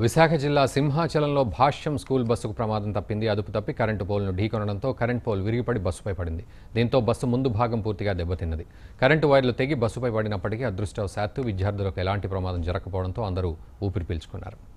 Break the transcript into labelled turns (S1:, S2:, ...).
S1: విశాఖ జిల్లా సింహాచలంలో భాష్యం స్కూల్ బస్సుకు ప్రమాదం తప్పింది. అదుపు తప్పి కరెంటు పోల్ను ఢీకొనడంతో కరెంట్ పోల్ విరిగిపడి బస్సుపై పడింది. దీంతో బస్సు ముందు భాగం పూర్తిగా దెబ్బతిన్నది. కరెంటు వైర్లు తెగి బస్సుపై పడినప్పటికీ అదృష్టవశాత్తు విద్యార్థులకు ఎలాంటి ప్రమాదం జరగకపోవడంతో అందరూ ఊపిరి పీల్చుకున్నారు.